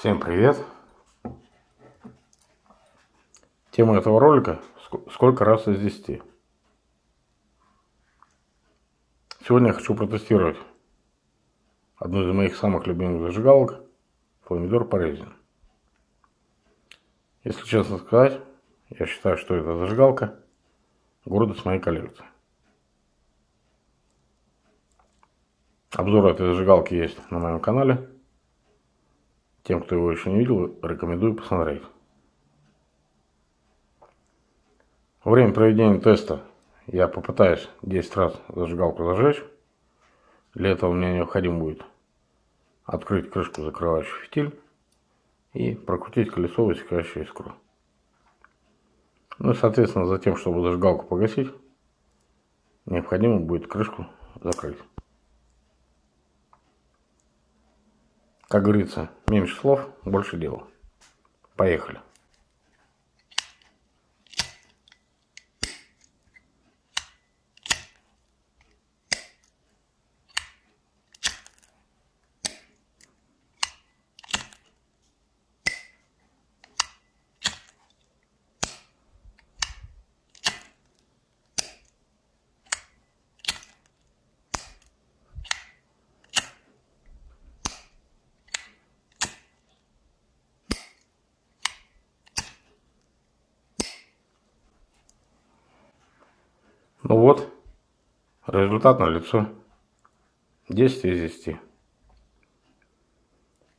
Всем привет! Тема этого ролика – сколько раз из 10. Сегодня я хочу протестировать одну из моих самых любимых зажигалок – помидор Порезин. Если честно сказать, я считаю, что эта зажигалка – гордость моей коллекции. Обзор этой зажигалки есть на моем канале – тем, кто его еще не видел, рекомендую посмотреть. Во время проведения теста я попытаюсь 10 раз зажигалку зажечь. Для этого мне необходимо будет открыть крышку, закрывающую фитиль, и прокрутить колесо, высекающее искру. Ну и, соответственно, за тем, чтобы зажигалку погасить, необходимо будет крышку закрыть. Как говорится, меньше слов, больше дела. Поехали. Ну вот, результат на лицо. 10 из 10.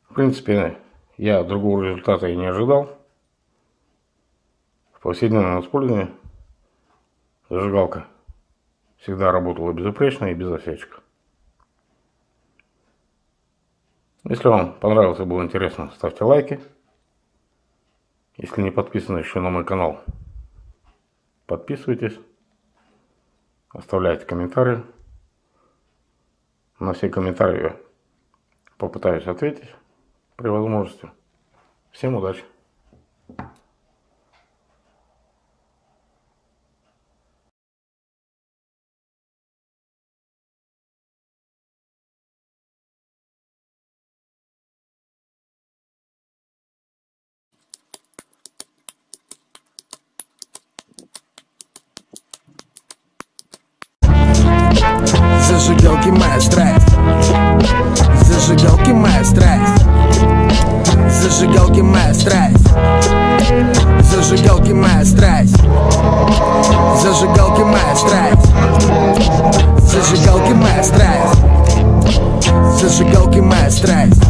В принципе, я другого результата и не ожидал. В повседневном использовании зажигалка всегда работала безупречно и без осечек. Если вам понравилось и было интересно, ставьте лайки. Если не подписаны еще на мой канал, подписывайтесь. Оставляйте комментарии. На все комментарии попытаюсь ответить при возможности. Всем удачи! Зажигалки моя страсть. Зажигалки моя страсть. Зажигалки моя страсть. Зажигалки моя страсть. Зажигалки моя страсть. Зажигалки моя страсть. Зажигалки моя страсть